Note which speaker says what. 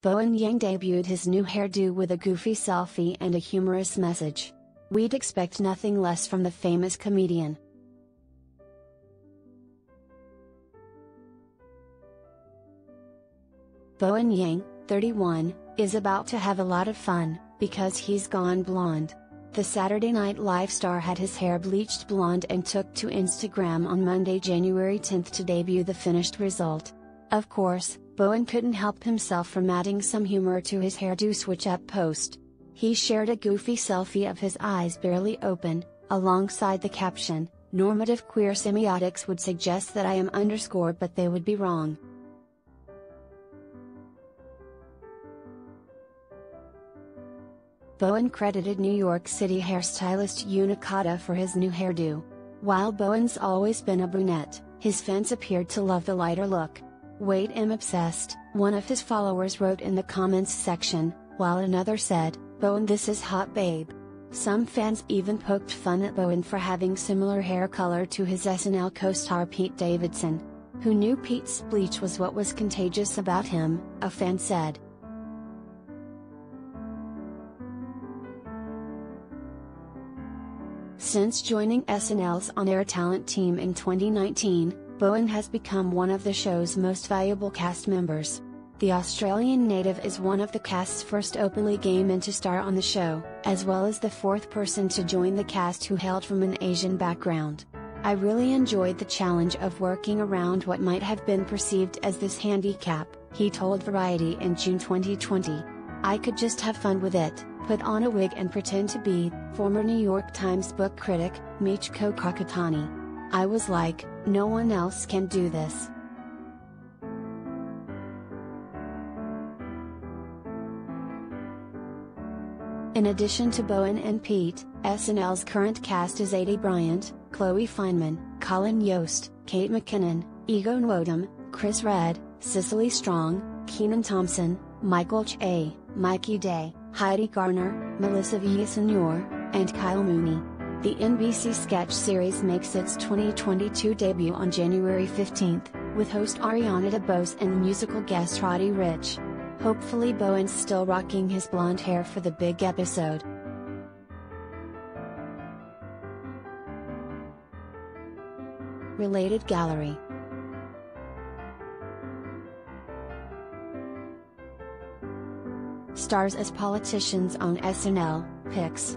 Speaker 1: Bowen Yang debuted his new hairdo with a goofy selfie and a humorous message. We'd expect nothing less from the famous comedian. Bowen Yang, 31, is about to have a lot of fun, because he's gone blonde. The Saturday Night Live star had his hair bleached blonde and took to Instagram on Monday, January 10 to debut the finished result. Of course, Bowen couldn't help himself from adding some humor to his hairdo switch up post. He shared a goofy selfie of his eyes barely open, alongside the caption, Normative queer semiotics would suggest that I am underscored but they would be wrong. Bowen credited New York City hairstylist Unicata for his new hairdo. While Bowen's always been a brunette, his fans appeared to love the lighter look. Wait I'm obsessed, one of his followers wrote in the comments section, while another said, Bowen this is hot babe. Some fans even poked fun at Bowen for having similar hair color to his SNL co-star Pete Davidson. Who knew Pete's bleach was what was contagious about him, a fan said. Since joining SNL's on-air talent team in 2019, Bowen has become one of the show's most valuable cast members. The Australian native is one of the cast's first openly gay men to star on the show, as well as the fourth person to join the cast who hailed from an Asian background. I really enjoyed the challenge of working around what might have been perceived as this handicap, he told Variety in June 2020. I could just have fun with it, put on a wig and pretend to be, former New York Times book critic, Michiko Kakutani. I was like, no one else can do this. In addition to Bowen and Pete, SNL's current cast is Aidy Bryant, Chloe Fineman, Colin Jost, Kate McKinnon, Ego Nwodim, Chris Redd, Cecily Strong, Kenan Thompson, Michael Che, Mikey Day, Heidi Gardner, Melissa Villaseñor, and Kyle Mooney. The NBC sketch series makes its 2022 debut on January 15, with host Ariana DeBose and musical guest Roddy Ricch. Hopefully Bowen's still rocking his blonde hair for the big episode. Related Gallery Stars as politicians on SNL, Pics